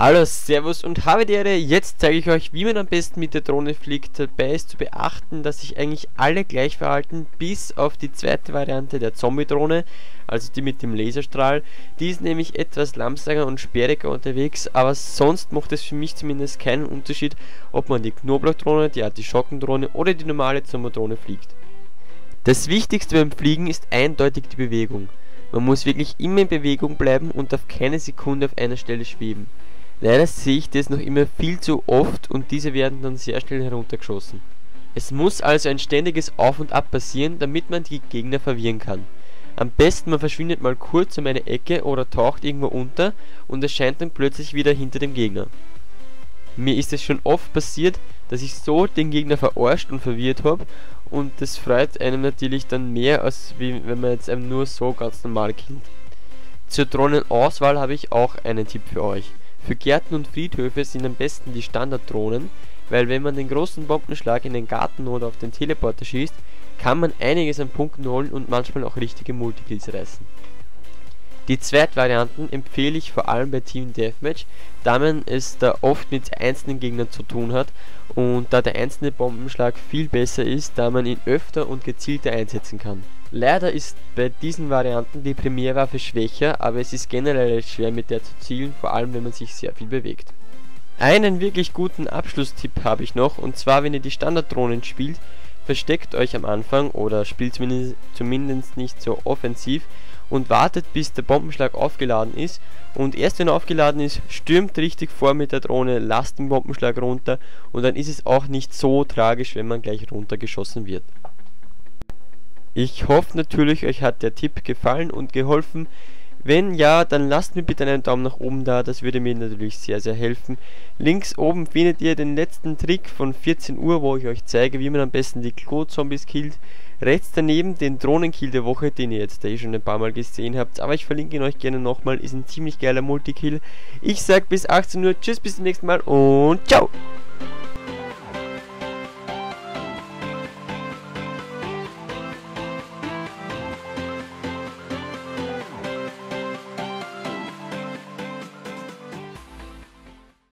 Hallo, Servus und habe die Ehre. Jetzt zeige ich euch, wie man am besten mit der Drohne fliegt. Dabei ist zu beachten, dass sich eigentlich alle gleich verhalten, bis auf die zweite Variante der Zombie-Drohne, also die mit dem Laserstrahl. Die ist nämlich etwas langsamer und sperriger unterwegs, aber sonst macht es für mich zumindest keinen Unterschied, ob man die Knoblauchdrohne, die Artischockendrohne oder die normale Zombie-Drohne fliegt. Das Wichtigste beim Fliegen ist eindeutig die Bewegung. Man muss wirklich immer in Bewegung bleiben und darf keine Sekunde auf einer Stelle schweben. Leider sehe ich das noch immer viel zu oft und diese werden dann sehr schnell heruntergeschossen. Es muss also ein ständiges Auf und Ab passieren, damit man die Gegner verwirren kann. Am besten man verschwindet mal kurz um eine Ecke oder taucht irgendwo unter und erscheint dann plötzlich wieder hinter dem Gegner. Mir ist es schon oft passiert, dass ich so den Gegner verarscht und verwirrt habe und das freut einem natürlich dann mehr, als wenn man jetzt einem nur so ganz normal killt. Zur Drohnenauswahl habe ich auch einen Tipp für euch. Für Gärten und Friedhöfe sind am besten die Standarddrohnen, weil wenn man den großen Bombenschlag in den Garten oder auf den Teleporter schießt, kann man einiges an Punkten holen und manchmal auch richtige Multikills reißen. Die Zweitvarianten empfehle ich vor allem bei Team Deathmatch, da man es da oft mit einzelnen Gegnern zu tun hat und da der einzelne Bombenschlag viel besser ist, da man ihn öfter und gezielter einsetzen kann. Leider ist bei diesen Varianten die Primärwaffe schwächer, aber es ist generell schwer mit der zu zielen, vor allem wenn man sich sehr viel bewegt. Einen wirklich guten Abschlusstipp habe ich noch, und zwar wenn ihr die Standarddrohnen spielt, versteckt euch am Anfang oder spielt zumindest, zumindest nicht so offensiv und wartet bis der Bombenschlag aufgeladen ist und erst wenn er aufgeladen ist, stürmt richtig vor mit der Drohne, lasst den Bombenschlag runter und dann ist es auch nicht so tragisch, wenn man gleich runtergeschossen wird. Ich hoffe natürlich, euch hat der Tipp gefallen und geholfen. Wenn ja, dann lasst mir bitte einen Daumen nach oben da, das würde mir natürlich sehr, sehr helfen. Links oben findet ihr den letzten Trick von 14 Uhr, wo ich euch zeige, wie man am besten die Klo-Zombies killt. Rechts daneben den Drohnenkill der Woche, den ihr jetzt eh schon ein paar Mal gesehen habt, aber ich verlinke ihn euch gerne nochmal, ist ein ziemlich geiler Multikill. Ich sag bis 18 Uhr, tschüss, bis zum nächsten Mal und ciao!